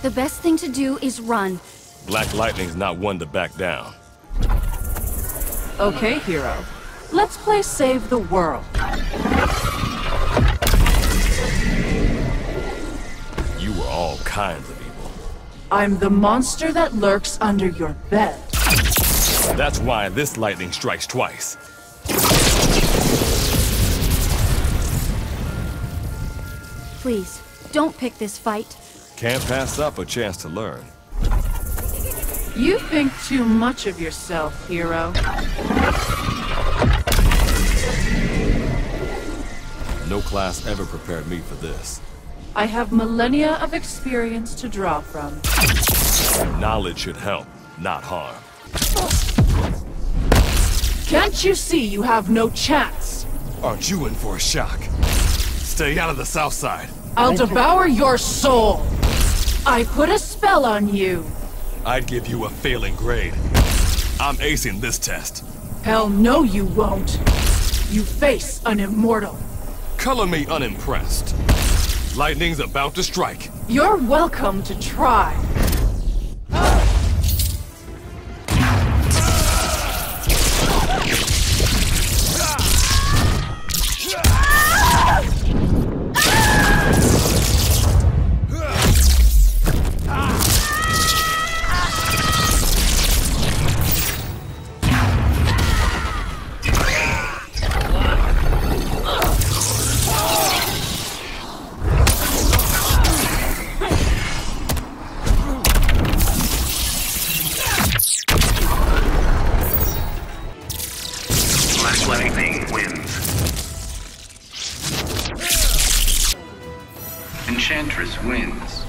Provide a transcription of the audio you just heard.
The best thing to do is run. Black Lightning's not one to back down. Okay, hero. Let's play Save the World. You were all kinds of evil. I'm the monster that lurks under your bed. That's why this lightning strikes twice. Please, don't pick this fight. Can't pass up a chance to learn. You think too much of yourself, hero. No class ever prepared me for this. I have millennia of experience to draw from. Knowledge should help, not harm. Can't you see you have no chance? Aren't you in for a shock? Stay out of the south side. I'll devour your soul. I put a spell on you. I'd give you a failing grade. I'm acing this test. Hell no you won't. You face an immortal. Color me unimpressed. Lightning's about to strike. You're welcome to try. Black Lightning wins. Enchantress wins.